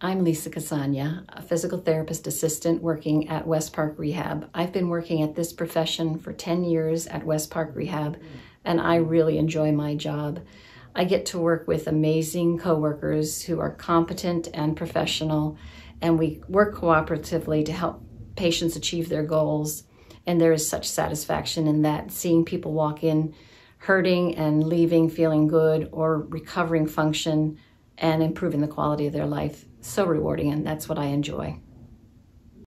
I'm Lisa Cassagne, a physical therapist assistant working at West Park Rehab. I've been working at this profession for 10 years at West Park Rehab, and I really enjoy my job. I get to work with amazing coworkers who are competent and professional, and we work cooperatively to help patients achieve their goals. And there is such satisfaction in that, seeing people walk in hurting and leaving feeling good or recovering function and improving the quality of their life. So rewarding, and that's what I enjoy.